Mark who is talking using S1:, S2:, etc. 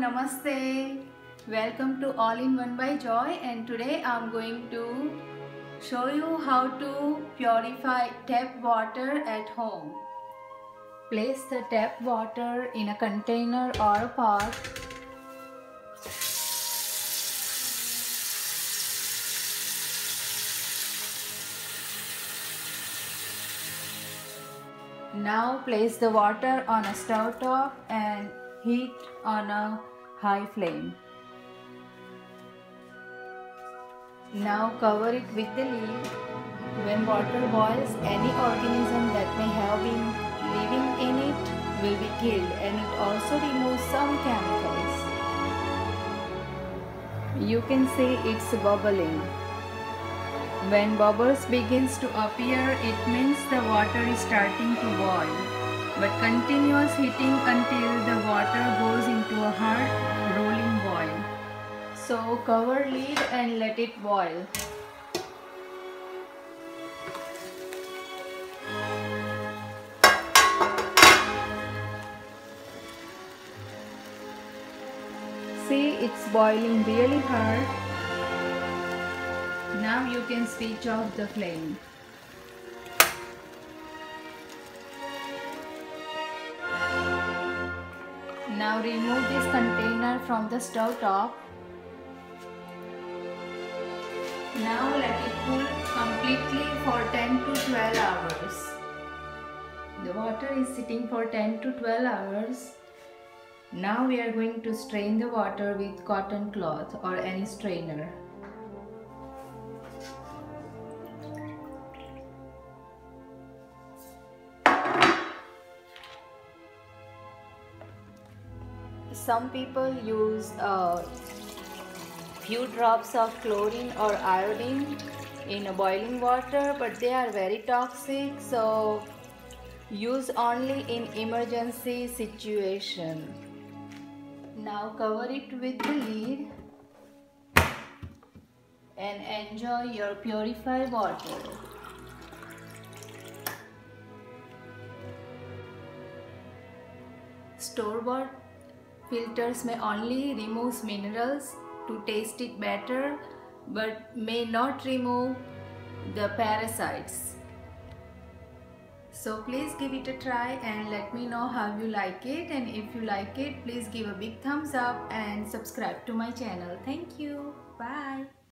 S1: Namaste. Welcome to All in One by Joy and today I'm going to show you how to purify tap water at home. Place the tap water in a container or a pot. Now place the water on a stove top and heat on a high flame. Now cover it with the lid. When water boils, any organism that may have been living in it will be killed and it also removes some chemicals. You can see it's bubbling. When bubbles begins to appear, it means the water is starting to boil. But continuous heating until the water goes into a hard rolling boil. So cover lid and let it boil. See, it's boiling really hard. Now you can switch off the flame. Now remove this container from the stove top. Now let it cool completely for 10 to 12 hours. The water is sitting for 10 to 12 hours. Now we are going to strain the water with cotton cloth or any strainer. Some people use a few drops of chlorine or iodine in a boiling water but they are very toxic so use only in emergency situation. Now cover it with the lid and enjoy your purified water. Store-bought filters may only remove minerals to taste it better but may not remove the parasites. So please give it a try and let me know how you like it and if you like it please give a big thumbs up and subscribe to my channel. Thank you. Bye.